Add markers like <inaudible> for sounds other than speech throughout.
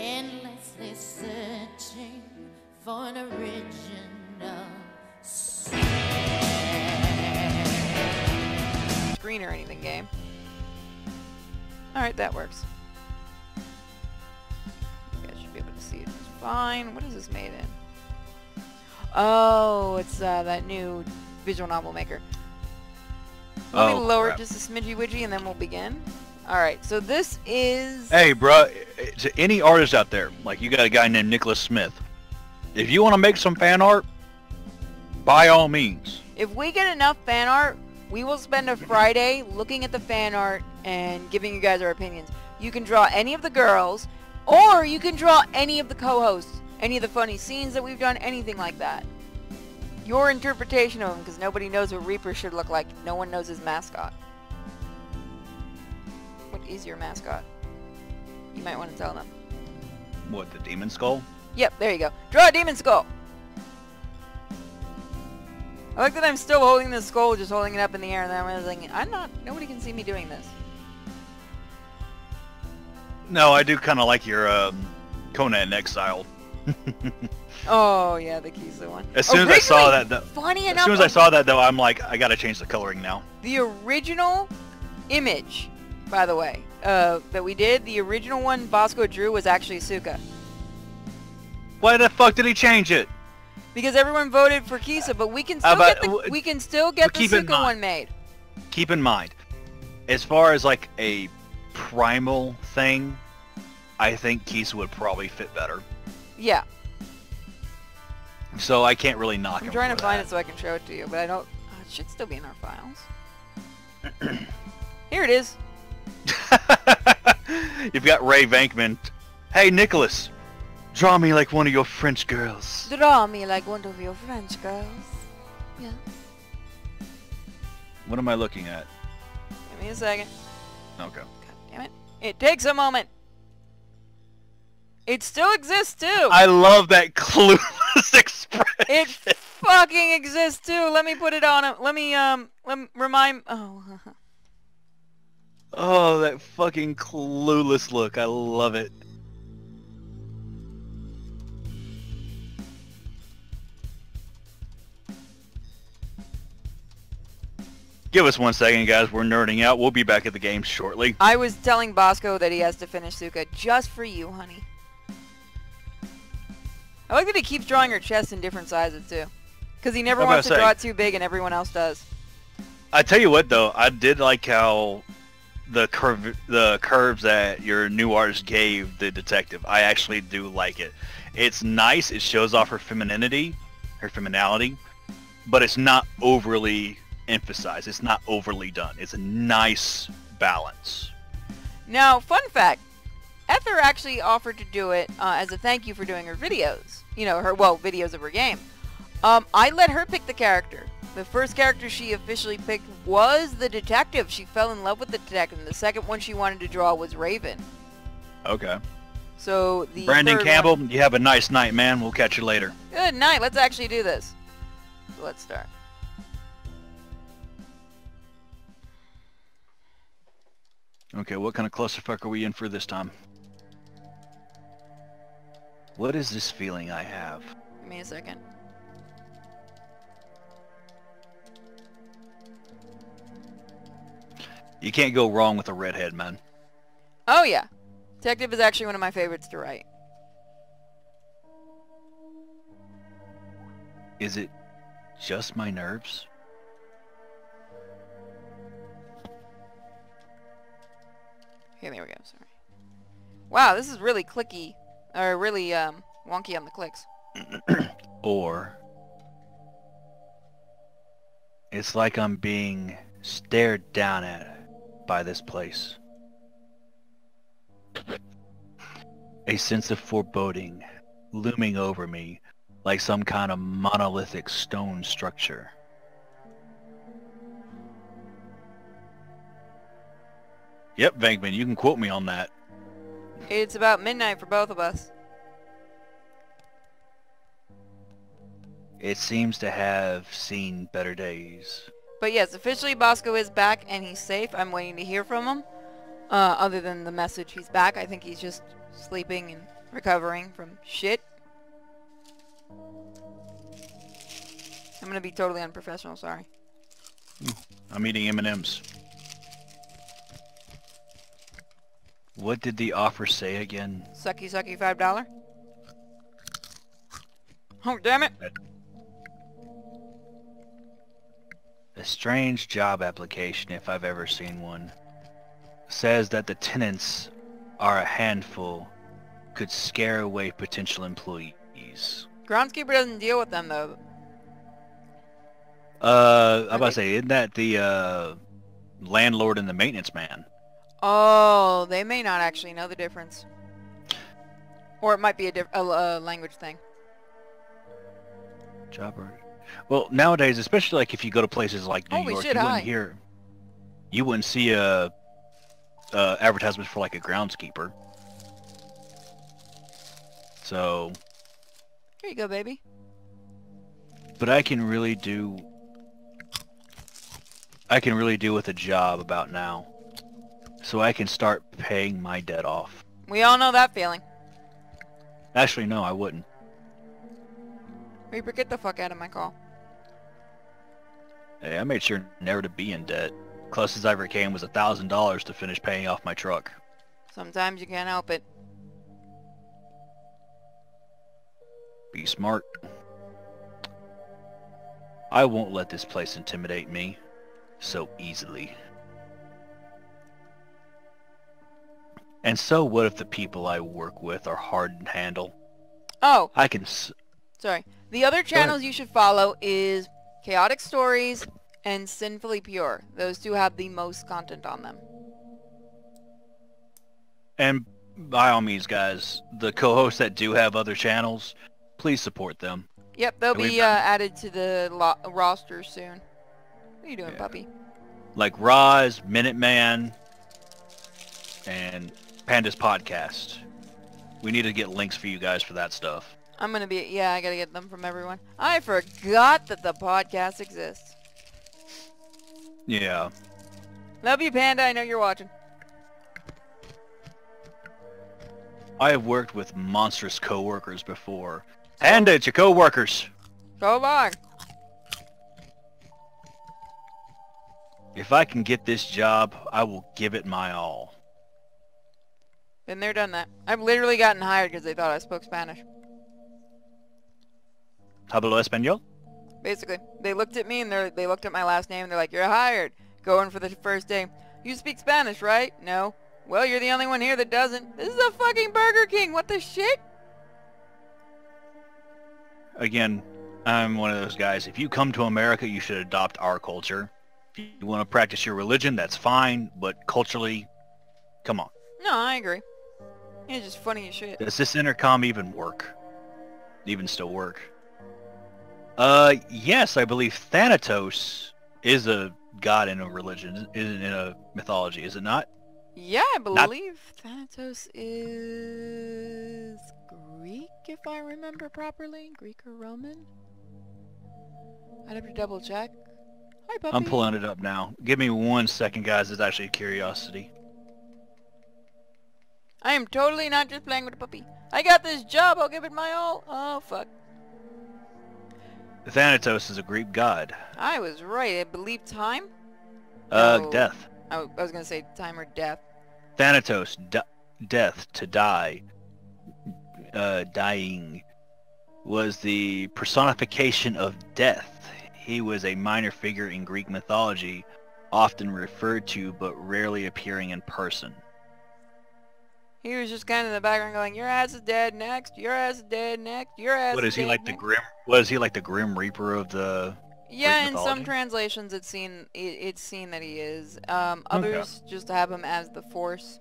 endlessly searching for an original screen or anything game. Alright, that works. You guys should be able to see it just fine. What is this made in? Oh, it's uh, that new visual novel maker. Let me Oh, lower crap. it just a smidgy widgy and then we'll begin. Alright, so this is... Hey, bro, to any artist out there, like you got a guy named Nicholas Smith. If you want to make some fan art, by all means. If we get enough fan art, we will spend a Friday looking at the fan art and giving you guys our opinions. You can draw any of the girls, or you can draw any of the co-hosts, any of the funny scenes that we've done, anything like that. Your interpretation of them, because nobody knows what Reaper should look like. No one knows his mascot. Is your mascot? You might want to tell them. What, the demon skull? Yep, there you go. Draw a demon skull! I like that I'm still holding the skull, just holding it up in the air, and then I was like, I'm not, nobody can see me doing this. No, I do kind of like your um, Conan Exile. <laughs> Oh, yeah, the Kisa one. As soon as I saw that, though, Funny as enough, soon as I saw that, though, I'm like, I gotta change the coloring now. the original image, by the way, uh, that we did, the original one Bosco drew was actually Suka. Why the fuck did he change it? Because everyone voted for Kisa, but we can still about- get the, we can still get the keep in Asuka mind- one made. Keep in mind, as far as like a primal thing, I think Kisa would probably fit better. Yeah, So I can't really knock I'm him trying to find that. it so I can show it to you, but I don't. Uh, it should still be in our files. <clears throat> Here it is. <laughs> You've got Ray Venkman. Hey, Nicholas, draw me like one of your French girls. Draw me like one of your French girls. Yeah. What am I looking at? Give me a second. Okay. God damn it. It takes a moment. It still exists too. I love that <laughs> clueless expression. It fucking exists too. Let me put it on. Let me um. Let me remind. Oh. <laughs> Oh, that fucking clueless look. I love it. Give us one second, guys. We're nerding out. We'll be back at the game shortly. I was telling Bosco that he has to finish Suka just for you, honey. I like that he keeps drawing her chest in different sizes too. Because he never wants to to draw it too big and everyone else does. I tell you what, though, I did like how the curve, the curves that your new artist gave the detective. I actually do like it. It's nice. It shows off her femininity, her femininity, but it's not overly emphasized. It's not overly done. It's a nice balance. Now, fun fact. Ether actually offered to do it uh, as a thank you for doing her videos. You know, her, well, videos of her game. Um, I let her pick the character. The first character she officially picked was the detective. She fell in love with the detective. The second one she wanted to draw was Raven. Okay. So the Brandon Campbell, one- you have a nice night, man. We'll catch you later. Good night. Let's actually do this. So let's start. Okay, what kind of clusterfuck are we in for this time? What is this feeling I have? Give me a second. You can't go wrong with a redhead, man. Oh yeah. Detective is actually one of my favorites to write. Is it just my nerves? Okay, there we go. Sorry. Wow, this is really clicky, or really um wonky on the clicks. <clears throat> Or it's like I'm being stared down at by this place. A sense of foreboding looming over me like some kind of monolithic stone structure. Yep, Venkman, you can quote me on that. It's about midnight for both of us. It seems to have seen better days. But yes, officially Bosco is back and he's safe. I'm waiting to hear from him. Uh, other than the message he's back, I think he's just sleeping and recovering from shit. I'm gonna be totally unprofessional, sorry. I'm eating M&Ms. What did the offer say again? Sucky sucky five dollar. Oh damn it! A strange job application, if I've ever seen one, says that the tenants are a handful, could scare away potential employees. Groundskeeper doesn't deal with them though. Uh, I'm about to say, isn't that the uh, landlord and the maintenance man? Oh, they may not actually know the difference. Or it might be a, a, a language thing. Job or... Well, nowadays, especially like if you go to places like New Holy York, shit, you hi. wouldn't hear, you wouldn't see uh, uh, a, a advertisement for like a groundskeeper. So, Here you go, baby. but I can really do, I can really do with a job about now, so I can start paying my debt off. We all know that feeling. Actually, no, I wouldn't. Reaper, get the fuck out of my call. Hey, I made sure never to be in debt. Closest I ever came was a thousand dollars to finish paying off my truck. Sometimes you can't help it. Be smart. I won't let this place intimidate me so easily. And so what if the people I work with are hard to handle? Oh, I can s- sorry. The other channels you should follow is Chaotic Stories and Sinfully Pure. Those two have the most content on them. and by all means guys, the co-hosts that do have other channels, please support them. Yep, they'll And be uh, added to the lo- roster soon. What are you doing, Yeah. puppy? Like Roz, Minuteman, and Panda's podcast. We need to get links for you guys for that stuff. I'm gonna be, yeah, I gotta get them from everyone. I forgot that the podcast exists. Yeah. Love you, Panda. I know you're watching. I have worked with monstrous coworkers before. Panda, it's your coworkers. Go by. If I can get this job, I will give it my all. Been there, done that. I've literally gotten hired because they thought I spoke Spanish. Hablo español? Basically, they looked at me and they they looked at my last name and they're like, "You're hired." Going for the first day. You speak Spanish, right? No. Well, you're the only one here that doesn't. This is a fucking Burger King. What the shit? Again, I'm one of those guys. If you come to America, you should adopt our culture. If you want to practice your religion, that's fine, but culturally, come on. No, I agree. It's just funny as shit. Does this intercom even work? Even still work? Uh, yes, I believe Thanatos is a god in a religion, in in a mythology, is it not? Yeah, I Not- believe Thanatos is Greek, if I remember properly. Greek or Roman? I'd have to double check. Hi, puppy. I'm pulling it up now. Give me one second, guys. It's actually a curiosity. I am totally not just playing with a puppy. I got this job. I'll give it my all. Oh, fuck. Thanatos is a Greek god. I was right. I believe time? Uh, No. death. I was going to say time or death. Thanatos, death, to die, uh, dying, was the personification of death. He was a minor figure in Greek mythology, often referred to but rarely appearing in person. He was just kind of in the background going, your ass is dead next, your ass is dead next, your ass What is he dead like the grim? Was he like the grim reaper of the? Yeah, in some translations it's seen it, it's seen that he is. Um, others just have him as the force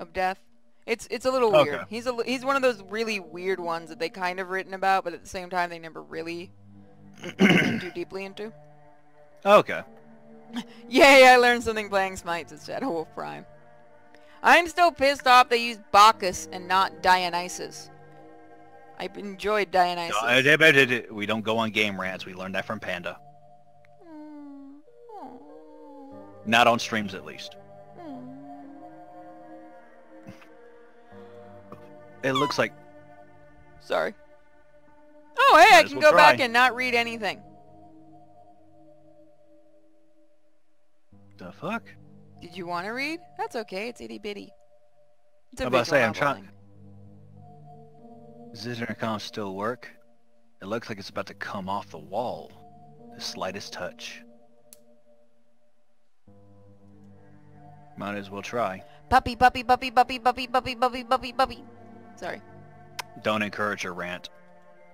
of death. It's it's a little weird. Okay. He's a he's one of those really weird ones that they kind of written about, but at the same time they never really went too <clears throat> deeply into. Okay. <laughs> Yay! I learned something playing Smites at Shadow Wolf Prime. I'm still pissed off they used Bacchus and not Dionysus. I enjoyed Dionysus. No, I- I- I- we don't go on game rants. We learned that from Panda. Mm, Not on streams, at least. mm. It looks like Sorry. Oh, hey, I Might as can well go back and not read anything. The fuck? Did you want to read? That's okay. It's itty bitty. It's I'm about to say, I'm trying- thing. Does this intercom still work? It looks like it's about to come off the wall. The slightest touch. Might as well try. Puppy, puppy, puppy, puppy, puppy, puppy, puppy, puppy, puppy. Sorry. Don't encourage a rant.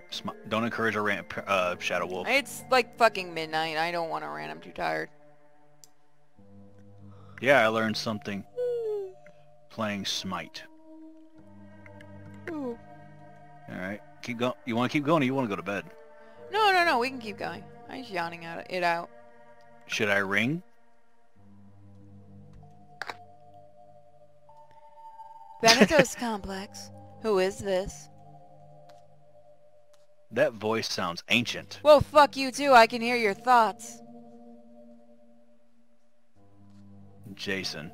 Sm- don't encourage a rant, uh, Shadow Wolf. It's like fucking midnight. I don't want to rant. I'm too tired. Yeah, I learned something playing Smite. Ooh. Alright, keep going. You want to keep going or you want to go to bed? No, no, no. We can keep going. I'm just yawning at it out. Should I ring? Thanatos <laughs> Complex. Who is this? That voice sounds ancient. Well, fuck you too. I can hear your thoughts. Jason.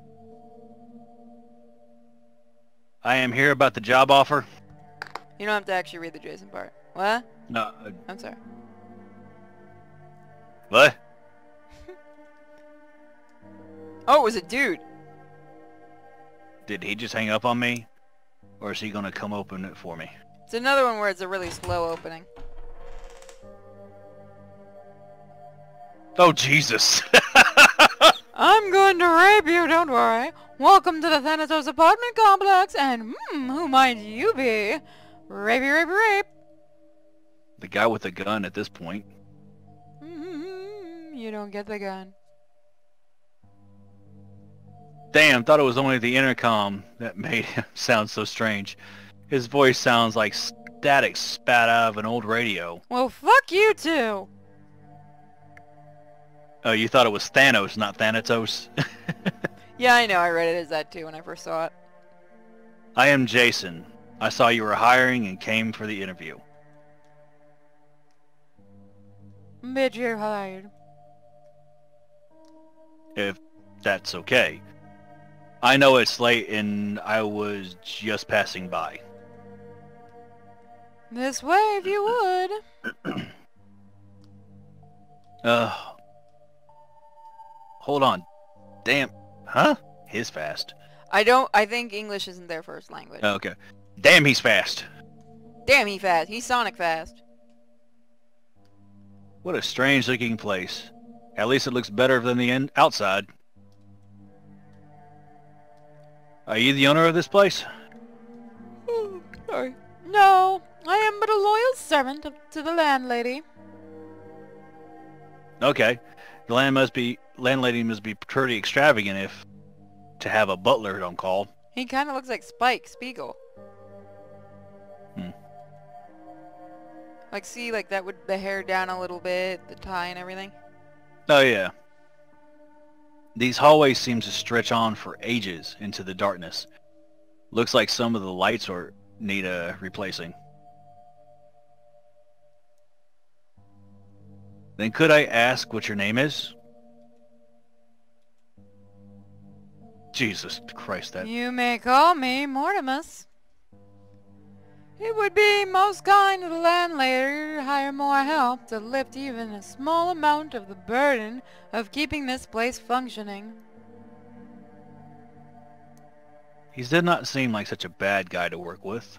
I am here about the job offer. You don't have to actually read the Jason part. What? No, uh, I'm sorry. what? <laughs> Oh, it was a dude. Did he just hang up on me? Or is he gonna come open it for me? It's another one where it's a really slow opening. Oh, Jesus. <laughs> I'm going to rape you, don't worry. Welcome to the Thanatos apartment complex, and hmm, who might you be? Rapey, rape, rape. the guy with the gun at this point. Mm, you don't get the gun. Damn, thought it was only the intercom that made him <laughs> sound so strange. His voice sounds like static spat out of an old radio. Well, fuck you too. Oh, you thought it was Thanos, not Thanatos? <laughs> Yeah, I know. I read it as that too when I first saw it. I am Jason. I saw you were hiring and came for the interview. You're hired. If that's okay. I know it's late and I was just passing by. This way, if you would. <clears throat> Uh, hold on. Damn. Huh? His fast. I don't. I think English isn't their first language. Oh, okay. Damn, he's fast. Damn, he fast. He's Sonic fast. What a strange looking place. At least it looks better than the in- outside. Are you the owner of this place? Oh, Sorry. No, I am but a loyal servant to the landlady. Okay. The land must be landlady must be pretty extravagant if to have a butler on call. He kind of looks like Spike Spiegel. Hmm. Like, see, like that would the hair down a little bit, the tie and everything. Oh yeah. These hallways seem to stretch on for ages into the darkness. Looks like some of the lights are need uh, replacing. Then could I ask what your name is? Jesus Christ, that You may call me Mortimus. It would be most kind of the landlady to hire more help to lift even a small amount of the burden of keeping this place functioning. he did not seem like such a bad guy to work with.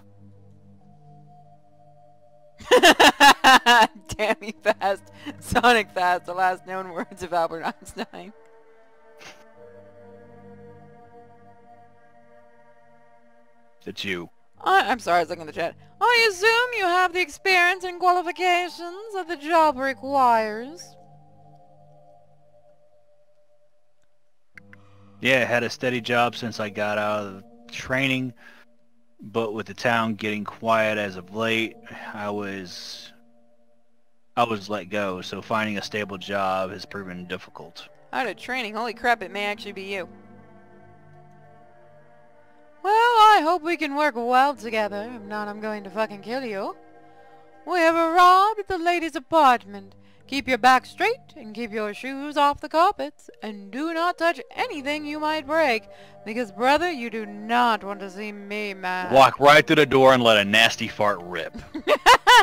<laughs> Damn you fast. Sonic fast, the last known words of Albert Einstein. It's you. I, I'm sorry, I was looking at the chat. I assume you have the experience and qualifications that the job requires. Yeah, I had a steady job since I got out of training, but with the town getting quiet as of late, I was I was let go, so finding a stable job has proven difficult. Out of training, holy crap, it may actually be you. Well, I hope we can work well together. If not, I'm going to fucking kill you. We have arrived at the lady's apartment. Keep your back straight and keep your shoes off the carpets and do not touch anything you might break because brother you do not want to see me mad. Walk right through the door and let a nasty fart rip. <laughs>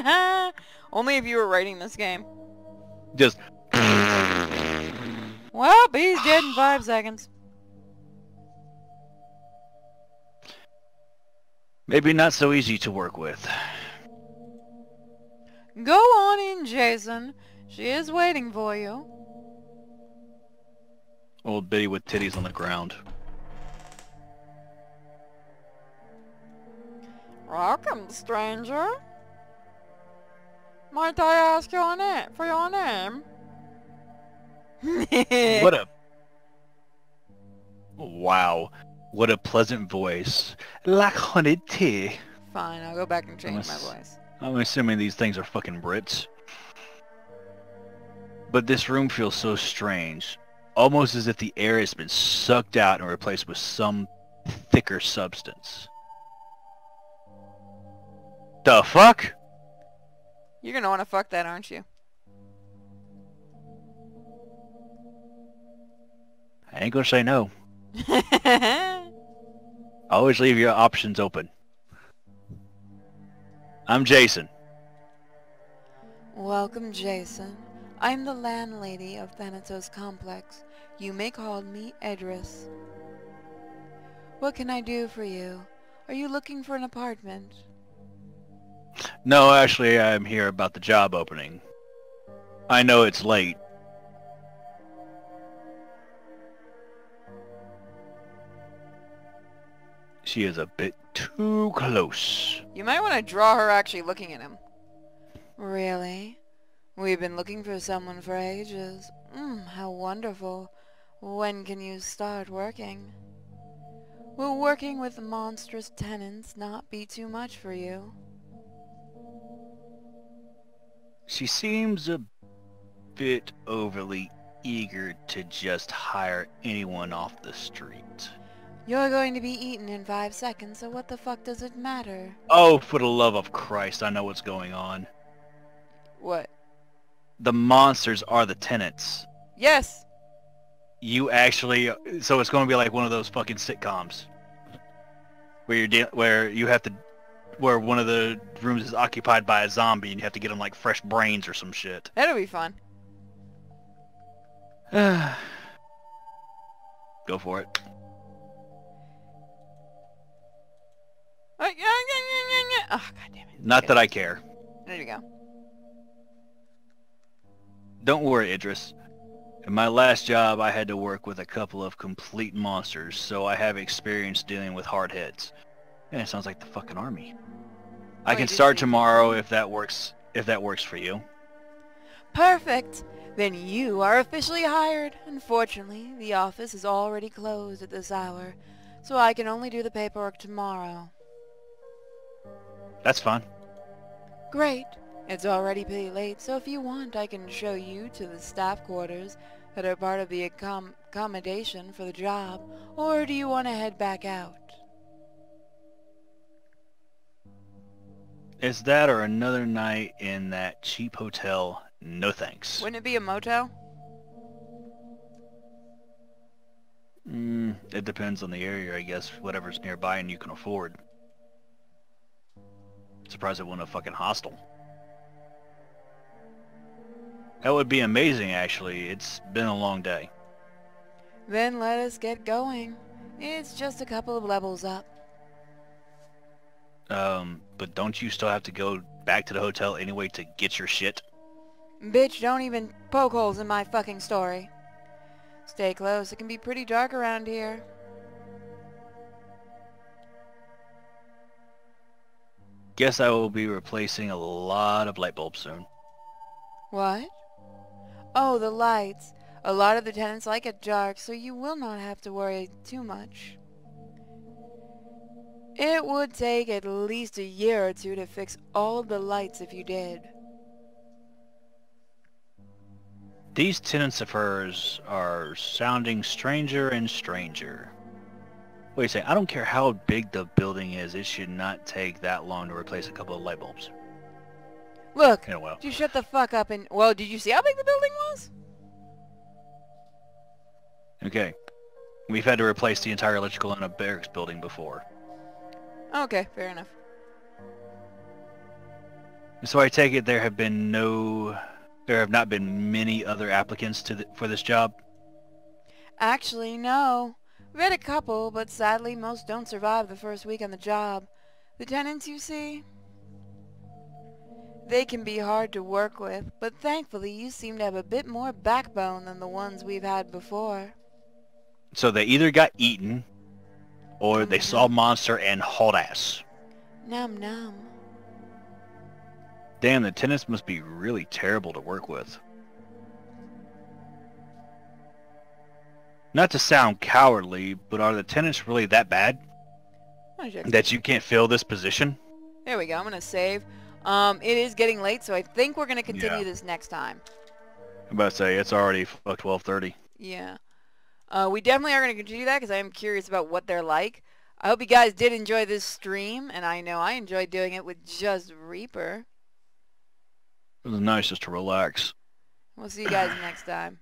<laughs> Only if you were writing this game. Just Well, he's dead in five seconds. Maybe not so easy to work with. Go on in, Jason. She is waiting for you. Old Biddy with titties on the ground. Welcome, stranger. Might I ask your name for your name? <laughs> What a... What a pleasant voice. Like honey tea. Fine, I'll go back and change my voice. I'm assuming these things are fucking Brits. But this room feels so strange. Almost as if the air has been sucked out and replaced with some thicker substance. The fuck? You're gonna wanna fuck that, aren't you? I ain't gonna say no. <laughs> Always leave your options open. I'm Jason. Welcome, Jason. I'm the landlady of Thanatos Complex. You may call me Edris. What can I do for you? Are you looking for an apartment? No, actually, I'm here about the job opening. I know it's late. She is a bit too close. You might want to draw her actually looking at him. Really? We've been looking for someone for ages. Mm, how wonderful. When can you start working? Will working with monstrous tenants not be too much for you? She seems a bit overly eager to just hire anyone off the street. You're going to be eaten in five seconds, so what the fuck does it matter? Oh, for the love of Christ, I know what's going on. What? The monsters are the tenants. Yes! you actually so it's going to be like one of those fucking sitcoms where you're de- where you have to where one of the rooms is occupied by a zombie and you have to get them like fresh brains or some shit. That'll be fun. <sighs> Go for it. Oh, god damn it. Not Okay. that I care. There you go. Don't worry, Idris. In my last job, I had to work with a couple of complete monsters, so I have experience dealing with hard heads. Yeah, it sounds like the fucking army. I Oh, can start tomorrow if that works. If that works for you. Perfect! Then you are officially hired. Unfortunately, the office is already closed at this hour, so I can only do the paperwork tomorrow. That's fine. Great. It's already pretty late, so if you want, I can show you to the staff quarters that are part of the accom- accommodation for the job, or do you want to head back out? Is that or another night in that cheap hotel? No thanks. Wouldn't it be a motel? Mm, it depends on the area, I guess. Whatever's nearby and you can afford. Surprised it wasn't a fucking hostel. That would be amazing, actually. It's been a long day. Then let us get going. It's just a couple of levels up. Um, but don't you still have to go back to the hotel anyway to get your shit? Bitch, don't even poke holes in my fucking story. Stay close, it can be pretty dark around here. Guess I will be replacing a lot of light bulbs soon. What? Oh, the lights. A lot of the tenants like it dark, so you will not have to worry too much. It would take at least a year or two to fix all the lights if you did. These tenants of hers are sounding stranger and stranger. Wait a second, I don't care how big the building is, it should not take that long to replace a couple of light bulbs. Look, in a while. you shut the fuck up and... Well, did you see how big the building was? Okay. We've had to replace the entire electrical in a barracks building before. Okay, fair enough. So I take it there have been no, there have not been many other applicants to the, for this job. Actually, no. We've a couple, but sadly most don't survive the first week on the job. The tenants, you see? They can be hard to work with, but thankfully you seem to have a bit more backbone than the ones we've had before. So they either got eaten, or they saw monster and hauled ass. Num num. Damn, the tenants must be really terrible to work with. Not to sound cowardly, but are the tenants really that bad that you can't fill this position? There we go, I'm gonna save. Um, it is getting late, so I think we're gonna continue Yeah. this next time. I'm about to say it's already 12:30. Yeah. Uh, we definitely are going to continue that because I am curious about what they're like. I hope you guys did enjoy this stream, and I know I enjoyed doing it with just Reaper. It was nice just to relax. We'll see you guys next time.